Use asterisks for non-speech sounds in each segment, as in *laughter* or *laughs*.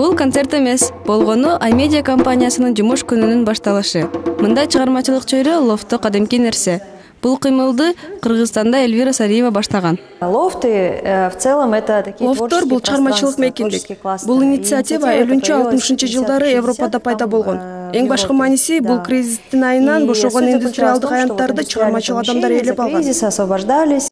бул концерт эмес. Болгону аймедиа компаниясынын жумуш күнүнүн башталышы. Мындай чыгармачылык чөйрө лофто кадимки нерсе. Бул кыймылды кыргызстанда эльвира сариева баштаган. Лофты э, в целом это такие лофттор бул чыгармачылык мейкиндик бул инициатива элүүнчү алтымышынчы жылдары европада пайда болгон. э, эң башкы мааниси бул кризистин айынан бошогон индустриалдык аянттарды чыгармачыл адамдар ээлеп алган. освобождались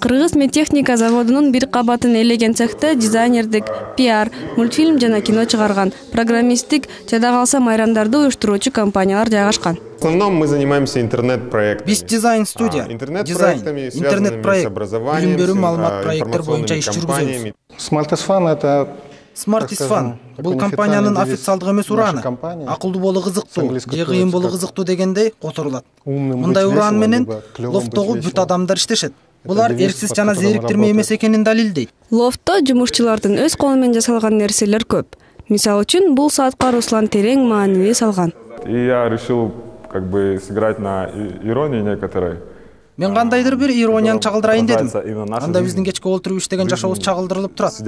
кыргыз медтехника заводунун бир кабатын ээлеген цехте дизайнердик пиар мультфильм жана кино чыгарган. Программисттик жада калса майрамдарды уюштуруучу компаниялар жайгашкан. В основном мы занимаемся интернет проектами биз дизайн студия. интернет дизайн. проектами интернет проект билим берүү маалымат проекттер боюнча иш жүргүзөбүз Fun это smart is fun бул компаниянын официалдык эмес урааны акылдуу болуу кызыктуу же кыйын болуу кызыктуу дегендей которулат мындай ураан менен лофтогу бүт адамдар иштешет булар эрксиз жана зээриктирме эмес экенин далилдейт лофтто жумушчулардын өз колу менен жасалган нерселер көп. Мисалы үчүн бул саатка руслан терең маанилүү салган и я решил как бы сыграть на иронии некоторой. Мен кандайдыр бир иронияны чагылдырайын дедим анда биздин кечки олтуруп иштеген жашообуз чагылдырылып турат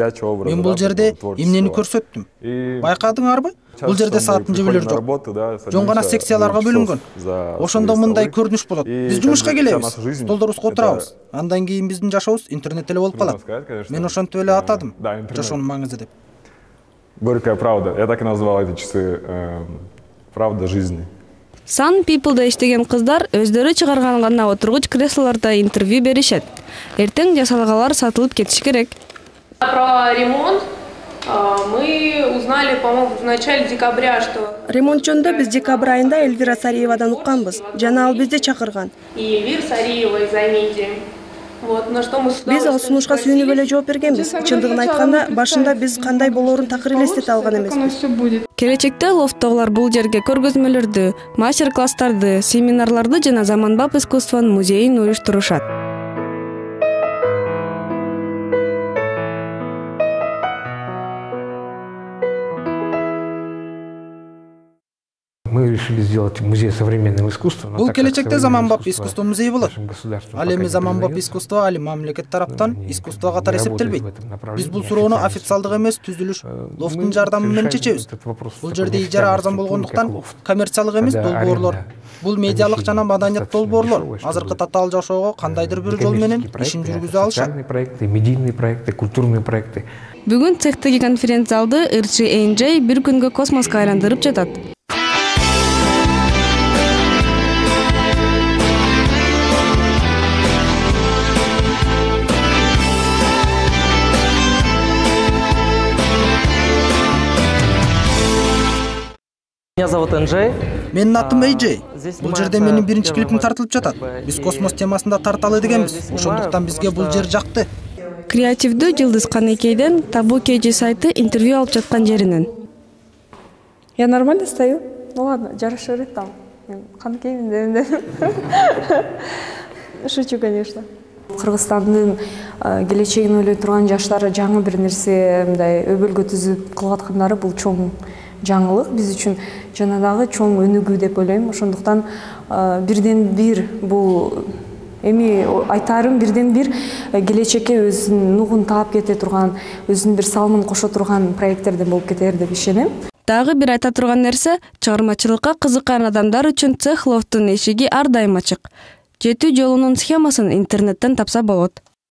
мен бул жерде эмнени көрсөттүм байкадыңарбы бул жерде сааттын жебелери жок жөн гана секцияларга бөлүнгөн ошондо мындай көрүнүш болот биз жумушка келебиз столдорубузга отурабыз андан кийин биздин жашообуз интернет эле болуп калат мен ошентип эле атадым. жашоонун маңызы деп. Горькая правда. Я так и назвал эти часы эм, правда жизни sun peoplеда иштеген кыздар өздөрү чыгарган гана отургуч креслолордо интервью беришет. Эртең жасалгалар сатылып кетиши керек. Про ремонт мы узнали по моему в начале декабря что ремонт жөнүндө биз декабрь айында эльвира сариевадан укканбыз жана ал бизди чакырган и эльвира сариева из амедиа вот на что мы биз ал сунушка сүйүнүп эле жооп бергенбиз чындыгын айтканда башында биз кандай болоорун такыр элестете алган эмеспиз келечекте лофттогулар бул жерге көргөзмөлөрдү мастер класстарды семинарларды жана заманбап искусствонун музейин уюштурушат. Мы решили сделать музей современного искусства бул келечекте заманбап искусство музейи болот ал эми заманбап искусство али мамлекет тараптан искусство катары эсептелбейт биз бул суроону официалдык эмес түзүлүш лофттун жардамы менен чечебиз. бул жерде ижара арзан болгондуктан коммерциялык эмес долбоорлор. бул медиалык жана маданият долбоорлор. азыркы татаал жашоого кандайдыр бир жол менен ишин жүргүзө алышат. проекты медийные проекты культурные проекты. Бүгүн цехтеги конференц залды ырчы энжей бир күнгө космоско айландырып жатат. Меня зовут энжей менин атым эйжей бул жерде менин биринчи клипим тартылып жатат биз космос темасында тарталы дегенбиз ошондуктан бизге бул жер жакты креативдүү жылдыз канекейден табу kg сайты интервью алып жаткан жеринен я нормально стою? Ну ладно жараша берет там мен канекеймин деп *laughs* шучу конечно. Кыргызстандын келечегин ойлой турган жаштар жаңы бир нерсе мындай өбөлгө түзүп кылып аткандары бул чоң. Жаңылык биз үчүн жана дагы чоң өнүгүү деп ойлойм ошондуктан бирден бир бул эми айтаарым бирден бир келечекке өзүнүн нугун таап кете турган өзүнүн бир салымын кошо турган проекттерден болуп кетер деп ишенем. Дагы бир айта турган нерсе чыгармачылыкка кызыккан адамдар үчүн цех лофттун эшиги ар дайым ачык. Жетүү жолунун схемасын интернеттен тапса болот.